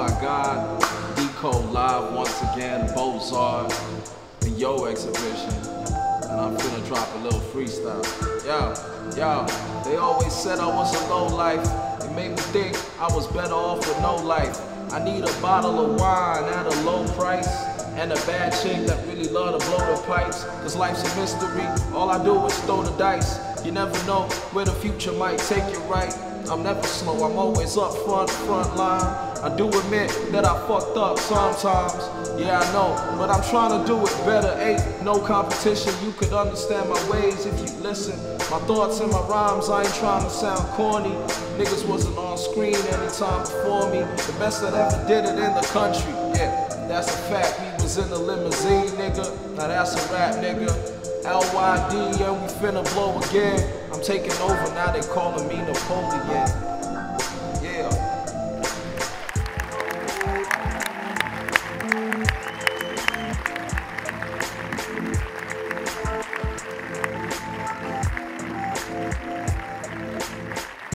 my God. Deco live once again, Bozar, the Yo exhibition. And I'm gonna drop a little freestyle. Yo, yo, they always said I was a low life. It made me think I was better off with no life. I need a bottle of wine at a low price. And a bad chick that really love to blow the pipes. Cause life's a mystery, all I do is throw the dice. You never know where the future might take you right. I'm never slow, I'm always up front, front line. I do admit that I fucked up sometimes. Yeah, I know, but I'm trying to do it better. Ain't no competition. You could understand my ways if you listen. My thoughts and my rhymes, I ain't trying to sound corny. Niggas wasn't on screen anytime before me. The best that ever did it in the country. Yeah, that's a fact. We was in the limousine, nigga. Now that's a rap, nigga. LYD, and we finna blow again. I'm taking over, now they calling me Napoleon.